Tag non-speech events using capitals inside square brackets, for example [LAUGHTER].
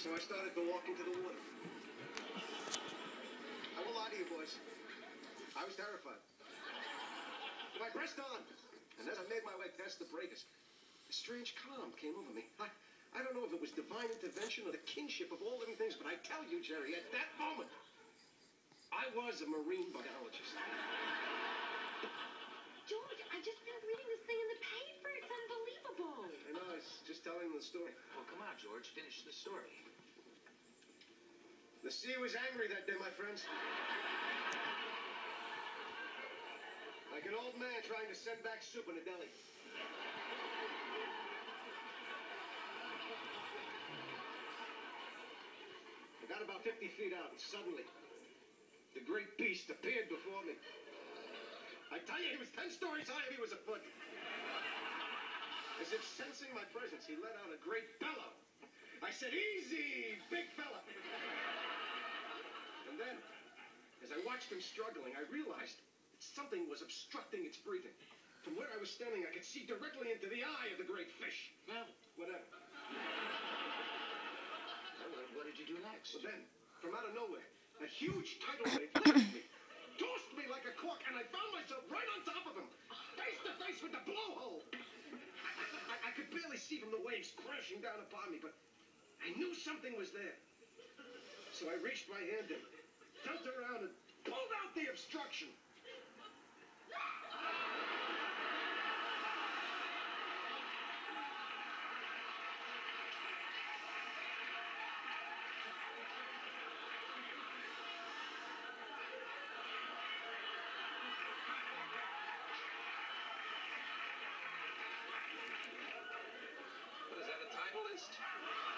So I started to walk into the water. I won't lie to you, boys. I was terrified. But I pressed on. And as I made my way past the breakers, a strange calm came over me. I, I don't know if it was divine intervention or the kinship of all living things, but I tell you, Jerry, at that moment, I was a marine biologist. George, I just been reading this thing in the paper. It's unbelievable. I know, I was just telling the story. Well, come on, George. Finish the story. The sea was angry that day, my friends. Like an old man trying to send back soup in a deli. I got about 50 feet out, and suddenly, the great beast appeared before me. I tell you, he was 10 stories high and he was a foot. As if sensing my presence, he let out a great. I said, Easy, big fella. And then, as I watched him struggling, I realized that something was obstructing its breathing. From where I was standing, I could see directly into the eye of the great fish. Well, whatever. Well, what- did you do next? But then, from out of nowhere, a huge tidal wave [COUGHS] lifted me, tossed me like a cork, and I found myself right on top of him, face to face with the blowhole. I, I, I could barely see from the waves crashing down upon me, but I knew something was there. So I reached my hand in, felt around, and pulled out the obstruction. What is that, a Titleist?